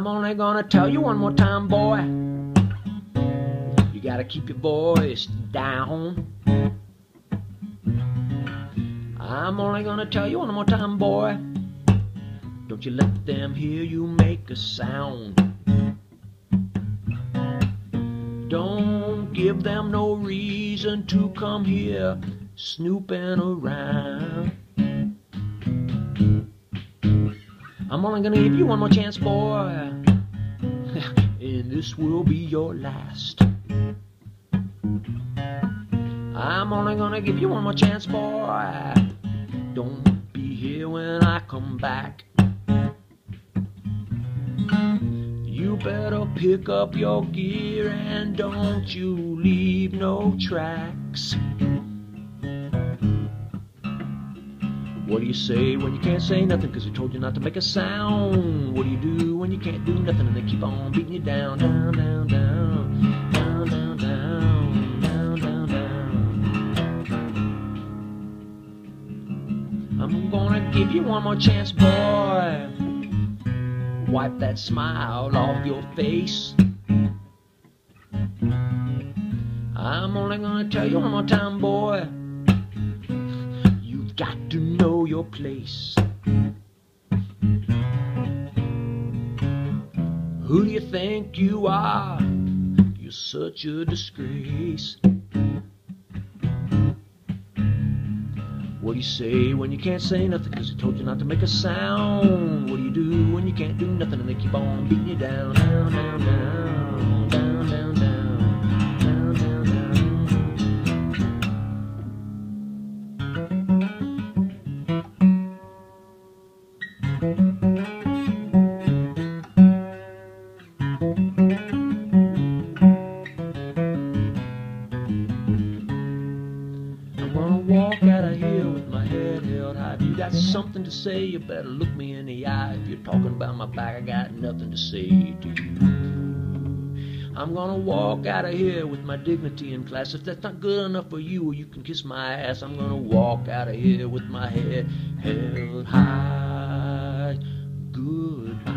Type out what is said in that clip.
gonna tell you one more time, boy. You gotta keep your voice down. I'm only gonna tell you one more time, boy. Don't you let them hear you make a sound. Don't give them no reason to come here snooping around. I'm only gonna give you one more chance, boy. and this will be your last. I'm only gonna give you one more chance, boy. Don't be here when I come back. You better pick up your gear and don't you leave no tracks. What do you say when you can't say nothing because they told you not to make a sound? What do you do when you can't do nothing and they keep on beating you down, down, down, down, down, down, down, down, down, down? I'm gonna give you one more chance, boy. Wipe that smile off your face. I'm only gonna tell you one more time, boy. You've got to know your place. Who do you think you are? You're such a disgrace. What do you say when you can't say nothing because they told you not to make a sound? What do you do when you can't do nothing and they keep on beating you down, down, down, down, got something to say, you better look me in the eye. If you're talking about my back, I got nothing to say to you. I'm gonna walk out of here with my dignity in class. If that's not good enough for you, you can kiss my ass. I'm gonna walk out of here with my head held high. Goodbye.